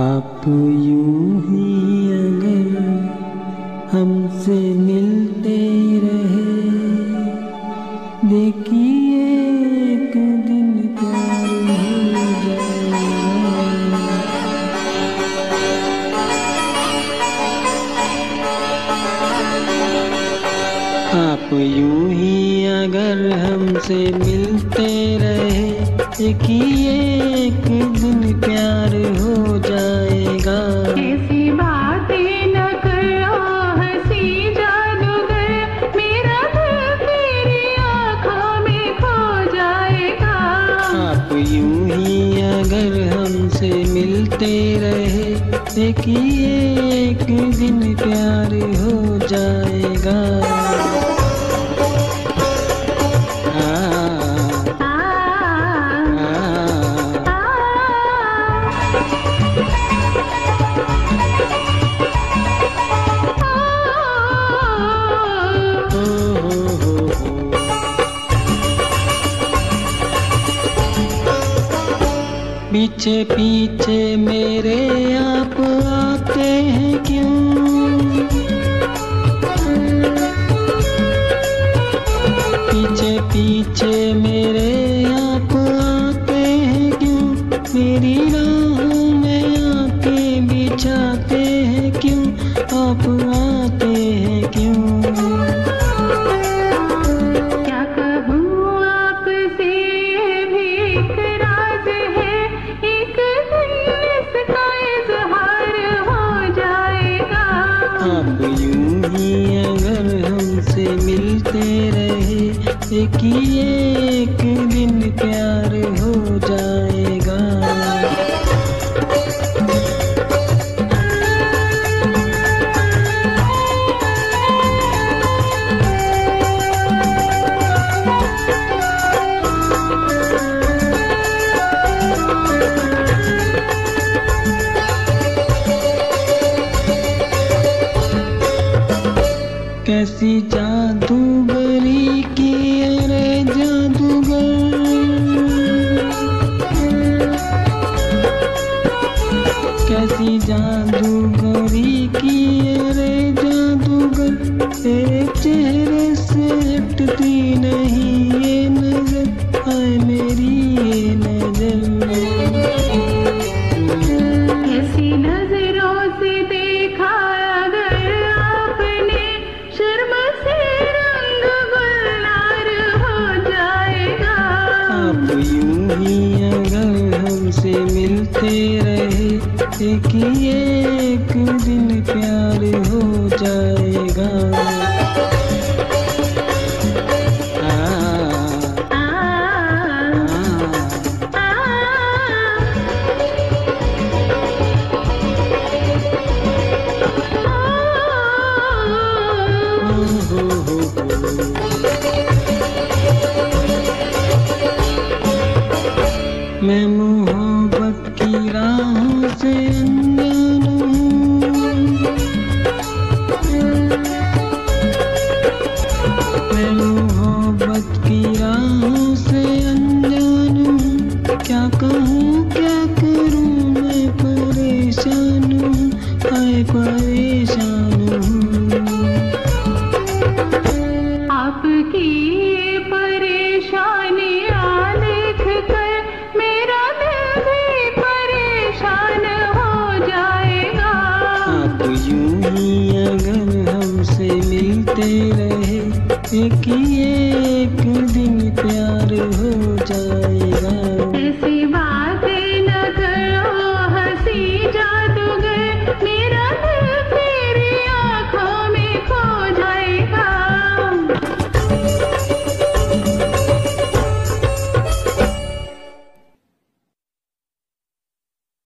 आप यूँ ही अगर हमसे मिलते रहे, देखिए एक दिन प्यार हो जाएगा आप यूँ ही अगर हमसे मिलते रहे देखिए एक दिन प्यार हो जाएगा। ऐसी बातें न करो हँसी जादूगर। मेरा दिल तेरी आँखों में खो जाएगा। आप यूँ ही अगर हमसे मिलते रहे देखिए एक दिन प्यार हो जाएगा। पीछे पीछे मेरे आप आते हैं क्यों? पीछे पीछे मेरे आप आते हैं क्यों? मेरी राहों में आके बिछाते हैं क्यों? आप आते देखिए एक दिन प्यार हो जाएगा। कैसी जादूगरी कैसी जादूगरी की अरे जादूगर। तेरे चेहरे से हटती नहीं ये नज़र। आए मेरी ये नज़र। ऐसी नज़रों से देखा अगर आपने शर्म से रंग गुलनार हो जाएगा। आप यूँ ही अगर हमसे मिलते रहे देखिए एक दिन कहूँ क्या करूँ मैं परेशान हूँ। आए रहे ही एक दिन प्यार हो जाए।